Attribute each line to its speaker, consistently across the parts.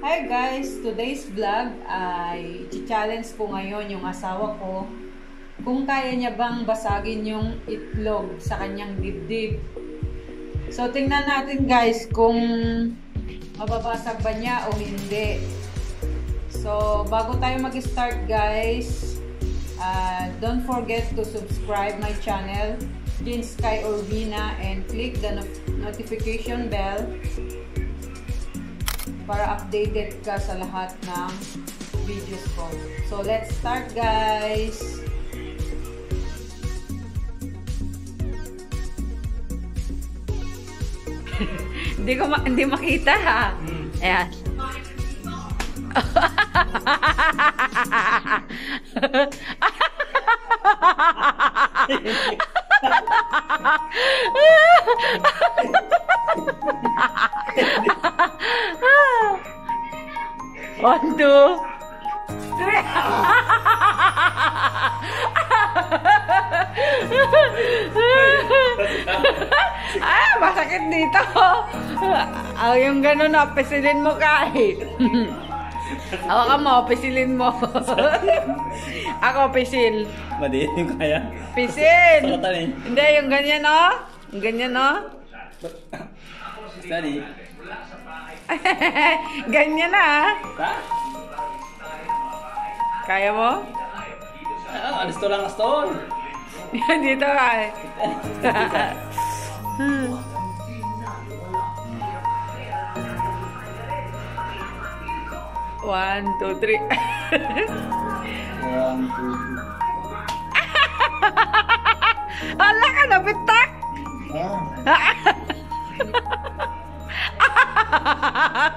Speaker 1: Hi guys! Today's vlog ay challenge ko ngayon yung asawa ko kung kaya niya bang basagin yung itlog sa kanyang dibdib. So tingnan natin guys kung mababasag ba niya o hindi. So bago tayo mag-start guys, uh, don't forget to subscribe my channel, Jean Sky Urbina and click the no notification bell para updated ka sa lahat ng videos ko. So, let's start guys! hindi ko ma hindi makita ha. Ayan. One, two, three. ah, masakit dito. Ah, yung ganun na, pisilin mo kahit. Hawakan mo, pisilin mo. Ako, pisil.
Speaker 2: Madiin yung kaya.
Speaker 1: Pisil. Hindi, yung ganyan, no? Yung ganyan, no?
Speaker 2: Study.
Speaker 1: ganyan na, ah. Kaya mo?
Speaker 2: Ah, alis to lang stone.
Speaker 1: Dito ka eh. One, two, three.
Speaker 2: One, two,
Speaker 1: Ala
Speaker 3: na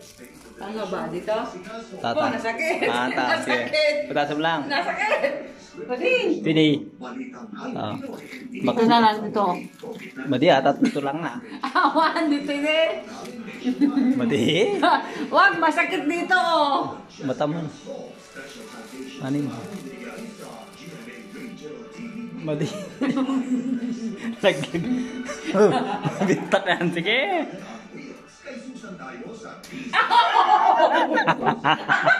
Speaker 3: Space of the
Speaker 1: Ano ba? Dito?
Speaker 2: Tata.
Speaker 1: Oh, nasakit.
Speaker 2: Ah, eh.
Speaker 1: Nasakit.
Speaker 2: Pataas mo lang.
Speaker 1: Nasakit!
Speaker 2: Pini.
Speaker 3: Oh.
Speaker 2: Mak
Speaker 1: ito tadi lang dito.
Speaker 2: Madi ata dito lang na.
Speaker 1: Awan dito ni.
Speaker 2: Madi.
Speaker 1: Wag masakit dito.
Speaker 2: Madi. Bintak yan. Sige. Hahaha.